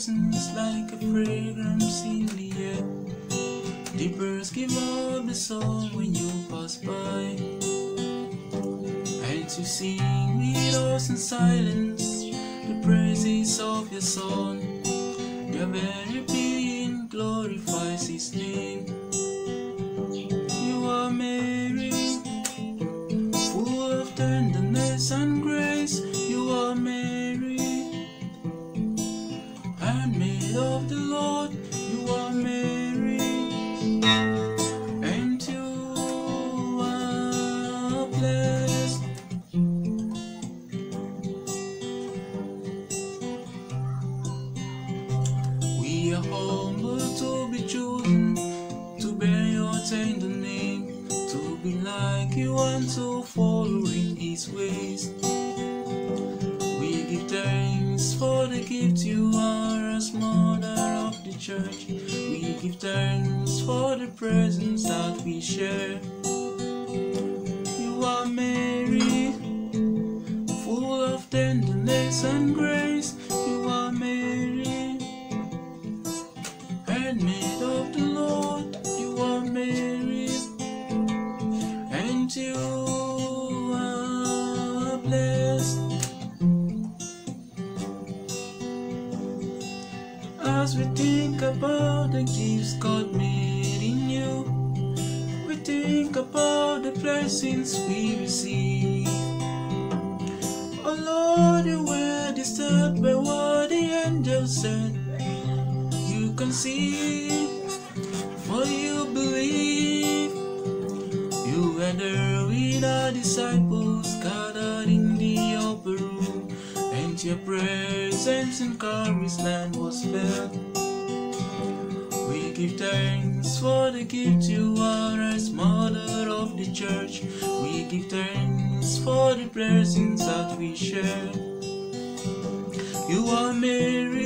presence like a fragrance in the air. The birds give up the song when you pass by. And to sing me lost in silence the praises of your Son. Your very being glorifies His name. You are Mary, full of tenderness and grace. You are Mary. Of the Lord. You are Mary, and you are blessed. We are humbled to be chosen, to bear your tender name, to be like you and to follow in his ways. We give thanks for the gift you are church. We give thanks for the presence that we share. You are Mary, full of tenderness and grace. As we think about the gifts God made in you, we think about the blessings we receive. Oh Lord, you were disturbed by what the angel said. You can see, for you believe. You were there with our disciples gathered and your presence in Calvary's land was felt. We give thanks for the gift you are as mother of the church. We give thanks for the blessings that we share. You are Mary,